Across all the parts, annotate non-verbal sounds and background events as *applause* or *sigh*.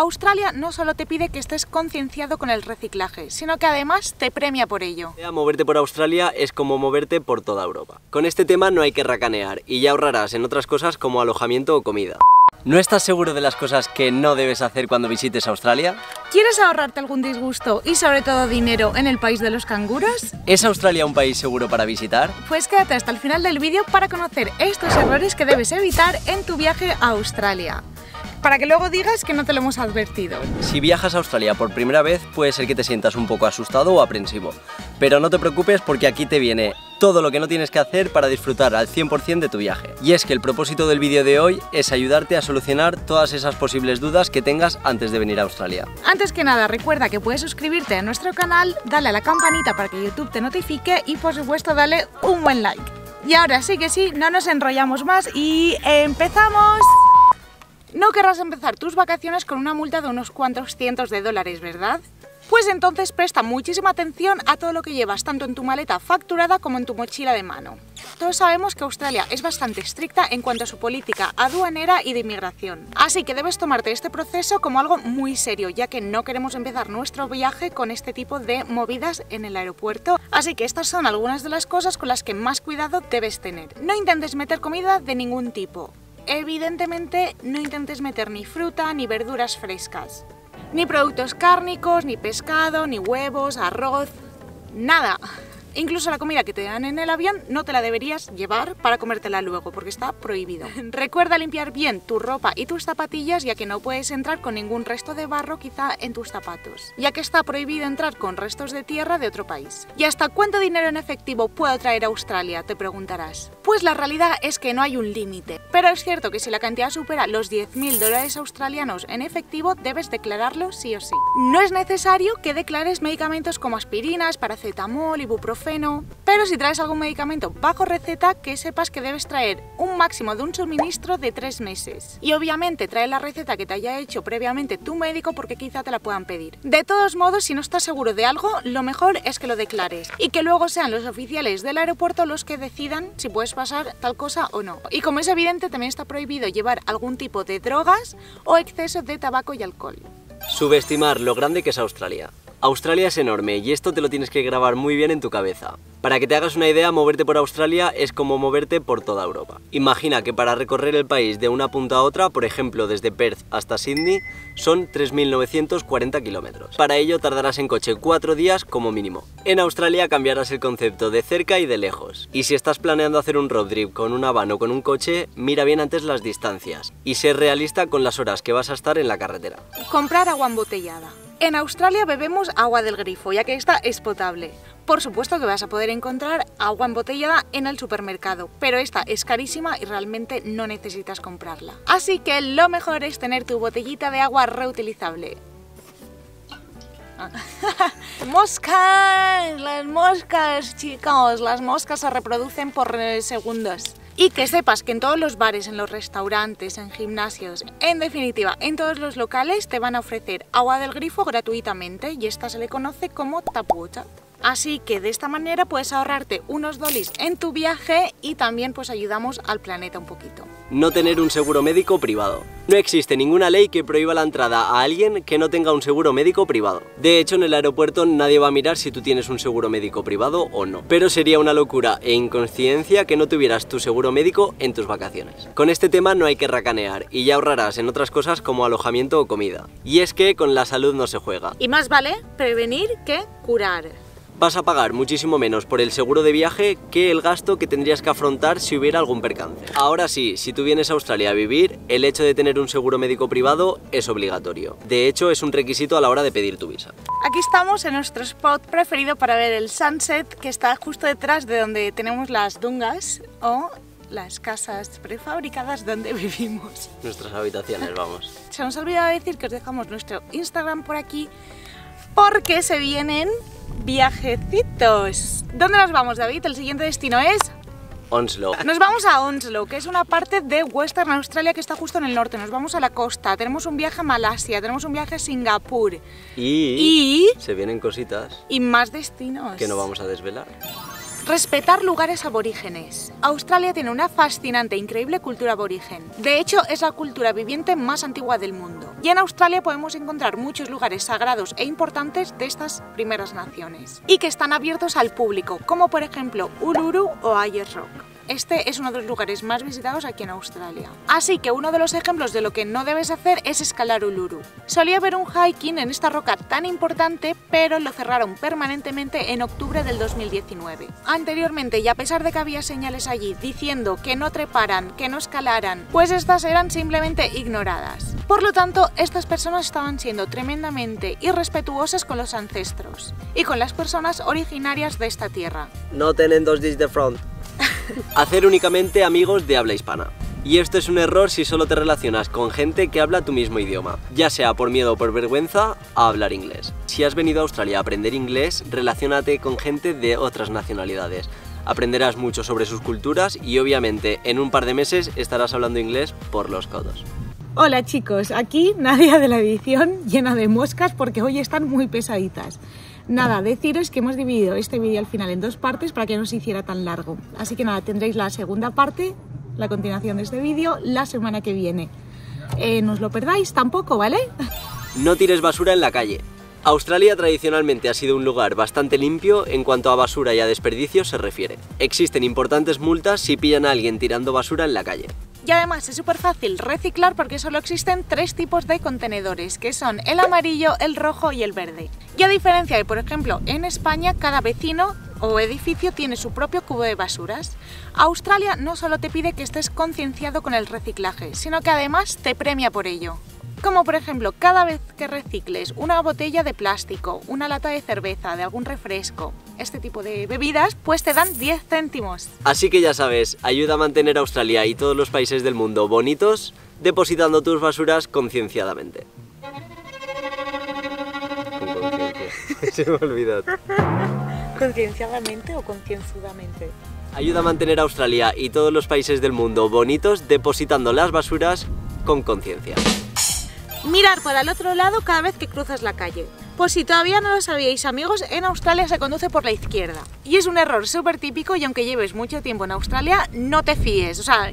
Australia no solo te pide que estés concienciado con el reciclaje, sino que además te premia por ello. Moverte por Australia es como moverte por toda Europa. Con este tema no hay que racanear y ya ahorrarás en otras cosas como alojamiento o comida. ¿No estás seguro de las cosas que no debes hacer cuando visites Australia? ¿Quieres ahorrarte algún disgusto y sobre todo dinero en el país de los canguros? ¿Es Australia un país seguro para visitar? Pues quédate hasta el final del vídeo para conocer estos errores que debes evitar en tu viaje a Australia para que luego digas que no te lo hemos advertido. Si viajas a Australia por primera vez, puede ser que te sientas un poco asustado o aprensivo. Pero no te preocupes porque aquí te viene todo lo que no tienes que hacer para disfrutar al 100% de tu viaje. Y es que el propósito del vídeo de hoy es ayudarte a solucionar todas esas posibles dudas que tengas antes de venir a Australia. Antes que nada, recuerda que puedes suscribirte a nuestro canal, dale a la campanita para que YouTube te notifique y por supuesto dale un buen like. Y ahora sí que sí, no nos enrollamos más y empezamos. No querrás empezar tus vacaciones con una multa de unos cuantos cientos de dólares, ¿verdad? Pues entonces presta muchísima atención a todo lo que llevas, tanto en tu maleta facturada como en tu mochila de mano. Todos sabemos que Australia es bastante estricta en cuanto a su política aduanera y de inmigración. Así que debes tomarte este proceso como algo muy serio, ya que no queremos empezar nuestro viaje con este tipo de movidas en el aeropuerto. Así que estas son algunas de las cosas con las que más cuidado debes tener. No intentes meter comida de ningún tipo. Evidentemente no intentes meter ni fruta ni verduras frescas, ni productos cárnicos, ni pescado, ni huevos, arroz, nada. Incluso la comida que te dan en el avión no te la deberías llevar para comértela luego, porque está prohibido. *laughs* Recuerda limpiar bien tu ropa y tus zapatillas, ya que no puedes entrar con ningún resto de barro quizá en tus zapatos, ya que está prohibido entrar con restos de tierra de otro país. ¿Y hasta cuánto dinero en efectivo puedo traer a Australia? Te preguntarás. Pues la realidad es que no hay un límite, pero es cierto que si la cantidad supera los 10.000 dólares australianos en efectivo, debes declararlo sí o sí. No es necesario que declares medicamentos como aspirinas, paracetamol, ibuprofeno, pero si traes algún medicamento bajo receta, que sepas que debes traer un máximo de un suministro de tres meses. Y obviamente trae la receta que te haya hecho previamente tu médico porque quizá te la puedan pedir. De todos modos, si no estás seguro de algo, lo mejor es que lo declares y que luego sean los oficiales del aeropuerto los que decidan si puedes pasar tal cosa o no. Y como es evidente, también está prohibido llevar algún tipo de drogas o exceso de tabaco y alcohol. Subestimar lo grande que es Australia. Australia es enorme y esto te lo tienes que grabar muy bien en tu cabeza. Para que te hagas una idea, moverte por Australia es como moverte por toda Europa. Imagina que para recorrer el país de una punta a otra, por ejemplo desde Perth hasta Sydney, son 3.940 kilómetros. Para ello tardarás en coche 4 días como mínimo. En Australia cambiarás el concepto de cerca y de lejos. Y si estás planeando hacer un road trip con una van o con un coche, mira bien antes las distancias y sé realista con las horas que vas a estar en la carretera. Comprar agua embotellada. En Australia bebemos agua del grifo, ya que esta es potable. Por supuesto que vas a poder encontrar agua embotellada en el supermercado, pero esta es carísima y realmente no necesitas comprarla. Así que lo mejor es tener tu botellita de agua reutilizable. *laughs* ¡Moscas! Las moscas, chicos, las moscas se reproducen por eh, segundos. Y que sepas que en todos los bares, en los restaurantes, en gimnasios, en definitiva, en todos los locales te van a ofrecer agua del grifo gratuitamente y esta se le conoce como tap Así que de esta manera puedes ahorrarte unos dolis en tu viaje y también pues ayudamos al planeta un poquito no tener un seguro médico privado. No existe ninguna ley que prohíba la entrada a alguien que no tenga un seguro médico privado. De hecho, en el aeropuerto nadie va a mirar si tú tienes un seguro médico privado o no. Pero sería una locura e inconsciencia que no tuvieras tu seguro médico en tus vacaciones. Con este tema no hay que racanear y ya ahorrarás en otras cosas como alojamiento o comida. Y es que con la salud no se juega. Y más vale prevenir que curar vas a pagar muchísimo menos por el seguro de viaje que el gasto que tendrías que afrontar si hubiera algún percance. Ahora sí, si tú vienes a Australia a vivir, el hecho de tener un seguro médico privado es obligatorio. De hecho, es un requisito a la hora de pedir tu visa. Aquí estamos en nuestro spot preferido para ver el sunset, que está justo detrás de donde tenemos las dungas o las casas prefabricadas donde *laughs* vivimos. Nuestras habitaciones, vamos. Se nos ha olvidado decir que os dejamos nuestro Instagram por aquí porque se vienen viajecitos. ¿Dónde nos vamos, David? El siguiente destino es... Onslow. Nos vamos a Onslow, que es una parte de Western Australia que está justo en el norte. Nos vamos a la costa, tenemos un viaje a Malasia, tenemos un viaje a Singapur. Y, y... se vienen cositas. Y más destinos. Que no vamos a desvelar. Respetar lugares aborígenes. Australia tiene una fascinante e increíble cultura aborigen. De hecho, es la cultura viviente más antigua del mundo. Y en Australia podemos encontrar muchos lugares sagrados e importantes de estas primeras naciones. Y que están abiertos al público, como por ejemplo Uluru o Ayers Rock. Este es uno de los lugares más visitados aquí en Australia. Así que uno de los ejemplos de lo que no debes hacer es escalar Uluru. Solía haber un hiking en esta roca tan importante, pero lo cerraron permanentemente en octubre del 2019. Anteriormente, y a pesar de que había señales allí diciendo que no treparan, que no escalaran, pues estas eran simplemente ignoradas. Por lo tanto, estas personas estaban siendo tremendamente irrespetuosas con los ancestros y con las personas originarias de esta tierra. No tienen dos dis de front. Hacer únicamente amigos de habla hispana. Y esto es un error si solo te relacionas con gente que habla tu mismo idioma, ya sea por miedo o por vergüenza a hablar inglés. Si has venido a Australia a aprender inglés, relacionate con gente de otras nacionalidades. Aprenderás mucho sobre sus culturas y obviamente en un par de meses estarás hablando inglés por los codos. Hola chicos, aquí Nadia de la edición llena de moscas porque hoy están muy pesaditas. Nada, deciros que hemos dividido este vídeo al final en dos partes para que no se hiciera tan largo. Así que nada, tendréis la segunda parte, la continuación de este vídeo, la semana que viene. Eh, no os lo perdáis tampoco, ¿vale? *laughs* No tires basura en la calle. Australia tradicionalmente ha sido un lugar bastante limpio en cuanto a basura y a desperdicios se refiere. Existen importantes multas si pillan a alguien tirando basura en la calle. Y además es súper fácil reciclar porque solo existen tres tipos de contenedores, que son el amarillo, el rojo y el verde. Y a diferencia de, por ejemplo, en España, cada vecino o edificio tiene su propio cubo de basuras. Australia no solo te pide que estés concienciado con el reciclaje, sino que además te premia por ello. Como por ejemplo, cada vez que recicles una botella de plástico, una lata de cerveza, de algún refresco, este tipo de bebidas, pues te dan 10 céntimos. Así que ya sabes, ayuda a mantener Australia y todos los países del mundo bonitos depositando tus basuras concienciadamente. *laughs* Se me ha olvidado. ¿Concienciadamente o concienzudamente? Ayuda a mantener Australia y todos los países del mundo bonitos depositando las basuras con conciencia. Mirar para el otro lado cada vez que cruzas la calle. Por si todavía no lo sabíais amigos, en Australia se conduce por la izquierda. Y es un error súper típico y aunque lleves mucho tiempo en Australia, no te fíes. O sea,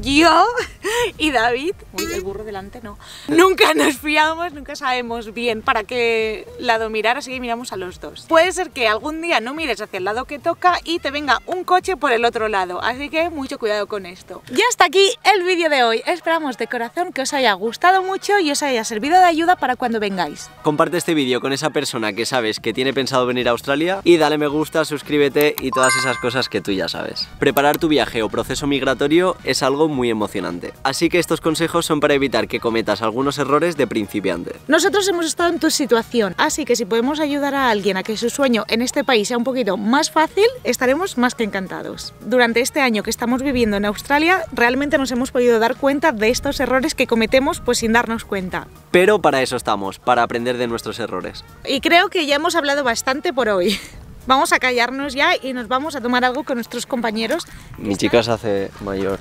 yo *laughs* y David, uy, el burro delante no, nunca nos fiamos, nunca sabemos bien para qué lado mirar, así que miramos a los dos. Puede ser que algún día no mires hacia el lado que toca y te venga un coche por el otro lado, así que mucho cuidado con esto. Ya hasta aquí el vídeo de hoy, esperamos de corazón que os haya gustado mucho y os haya servido de ayuda para cuando vengáis. Comparte este vídeo con esa persona que sabes que tiene pensado venir a Australia y dale me gusta, suscríbete y todas esas cosas que tú ya sabes. Preparar tu viaje o proceso migratorio es algo muy emocionante, así que estos consejos son para evitar que cometas algunos errores de principiante. Nosotros hemos estado en tu situación, así que si podemos ayudar a alguien a que su sueño en este país sea un poquito más fácil, estaremos más que encantados. Durante este año que estamos viviendo en Australia, realmente nos hemos podido dar cuenta de estos errores que cometemos pues sin darnos cuenta. Pero para eso estamos, para aprender de nuestros errores. Y creo que ya hemos hablado bastante por hoy. Vamos a callarnos ya y nos vamos a tomar algo con nuestros compañeros. Mi chica se hace mayor.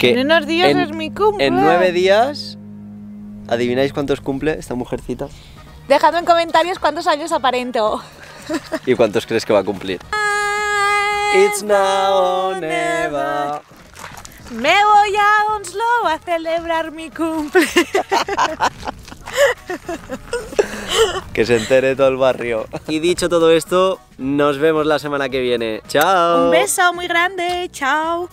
En unos días es mi cumple. En nueve días, ¿adivináis cuántos cumple esta mujercita? Dejadme en comentarios cuántos años aparento. ¿Y cuántos crees que va a cumplir? It's now or never. Me voy a Onslow a celebrar mi cumple. *laughs* que se entere todo el barrio. Y dicho todo esto, nos vemos la semana que viene. ¡Chao! Un beso muy grande. ¡Chao!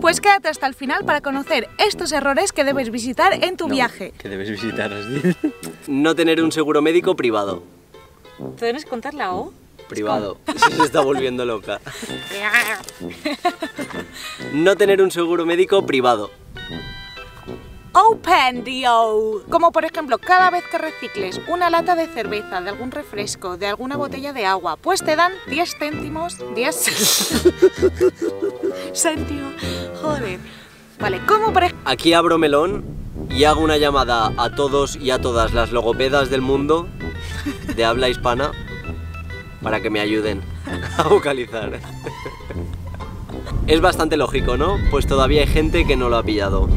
Pues quédate hasta el final para conocer estos errores que debes visitar en tu viaje. Que debes visitar, No tener un seguro médico privado. ¿Tienes que contar la O? Privado. *laughs* Se está volviendo loca. *laughs* no tener un seguro médico privado. Open Dio. Como por ejemplo, cada vez que recicles una lata de cerveza, de algún refresco, de alguna botella de agua, pues te dan 10 céntimos, 10 *laughs* céntimos. Joder. Vale, ¿cómo por ejemplo? Aquí abro melón y hago una llamada a todos y a todas las logopedas del mundo de habla hispana para que me ayuden a vocalizar. Es bastante lógico, ¿no? Pues todavía hay gente que no lo ha pillado.